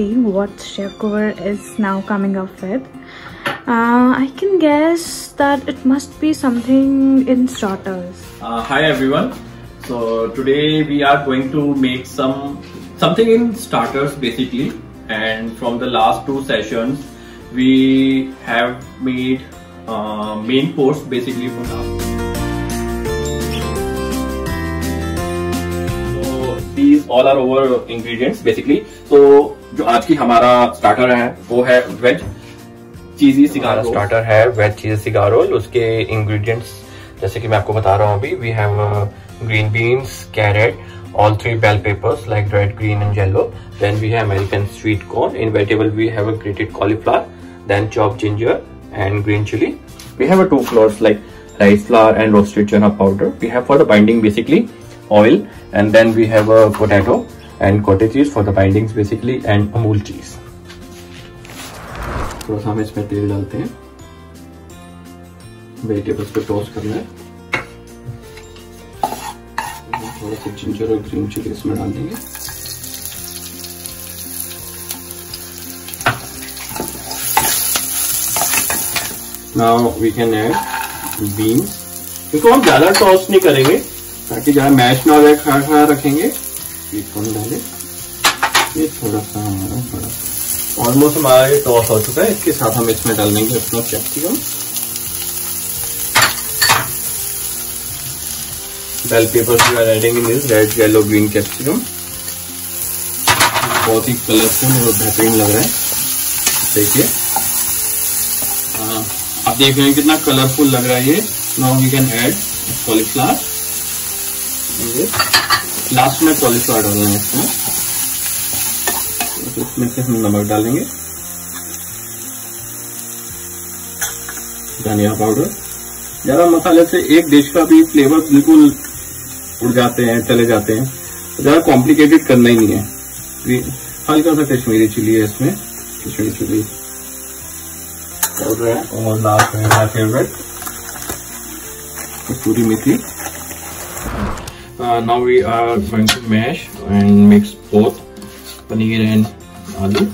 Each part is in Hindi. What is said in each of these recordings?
see what Chef Coover is now coming up with. Uh, I can guess that it must be something in starters. Uh, hi everyone. So today we are going to make some something in starters basically. And from the last two sessions, we have made uh, main course basically for now. So these all are our ingredients basically. So जो आज की हमारा स्टार्टर है वो है वेज चीजी सिगारो स्टार्टर है वेज चीजी सिगारो उसके इंग्रेडिएंट्स जैसे कि मैं आपको बता रहा हूँ अभी we have green beans carrot all three bell peppers like red green and yellow then we have American sweet corn in vegetable we have a grated cauliflower then chop ginger and green chilli we have a two flours like rice flour and roasted chana powder we have for the binding basically oil and then we have a potato and cottage cheese for the bindings, basically, and amul cheese. थोड़ा सा हम इसमें तेल डालते हैं। वेजिटेबल्स को टोस्ट करना है। थोड़ा सा जिंजर और ग्रीन चिली इसमें डाल देंगे। Now we can add beans इसको हम ज़्यादा टॉस्ट नहीं करेंगे, ताकि ज़्यादा मैश ना हो जाए खड़ा खड़ा रखेंगे। ये कम डाले। ये थोड़ा सा हमारा बड़ा ऑलमोस्ट हमारा ये टॉस हो चुका है इसके साथ हम इसमें डाल देंगे अपना कैप्सिकम बहुत ही कलरफुल और बेहतरीन लग रहा है। देखिए। हाँ, आप देख रहे हैं कितना कलरफुल लग रहा है ये। Now we can add cauliflower last में कॉलीफ्लावर डालना है इसमें। तो इसमें से हम नमक डालेंगे। धनिया पाउडर ज़्यादा मसाले से एक डिश का भी फ्लेवर बिल्कुल उड़ जाते हैं, चले जाते हैं। तो ज़्यादा कॉम्प्लिकेटेड करना ही नहीं है। हल्का सा कश्मीरी चिली है इसमें। कश्मीरी चिली और लास्ट में favourite kasuri methi. uh, now we are going to mash and mix both paneer and aloo.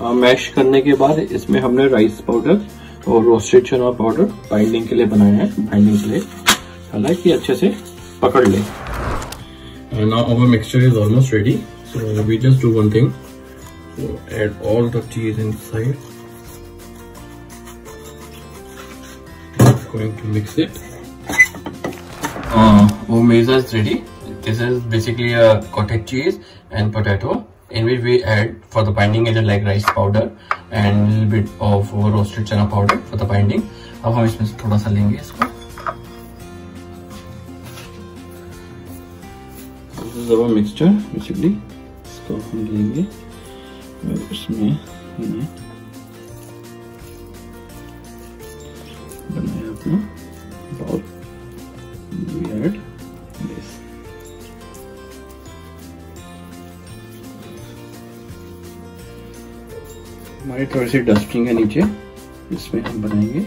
Uh, mash करने के बाद इसमें हमने राइस पाउडर और रोस्टेड चना पाउडर बाइंडिंग के लिए बनाया है। बाइंडिंग के लिए। हालाँकि अच्छे से पकड़ ले। Now our mixture is almost ready so we just do one thing add all the cheese inside going to mix it वो major ready this is basically cottage cheese and potato in which we add for the binding as like rice powder and bit of roasted chana powder for the binding अब हम इसमें थोड़ा सा लेंगे इसको। मिक्सचर बेसिकली इसको हम लेंगे इसमें बनाया अपना हमारी थोड़ी सी डस्टिंग है नीचे। इसमें हम बनाएँगे।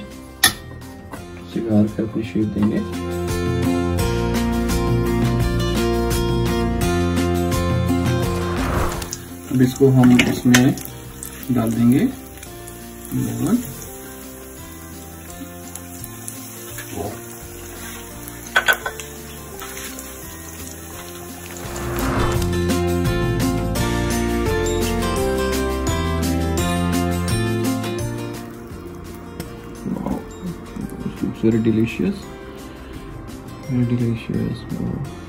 सिगार का अपनी शेप देंगे। अब इसको हम इसमें डाल देंगे। Very delicious very delicious.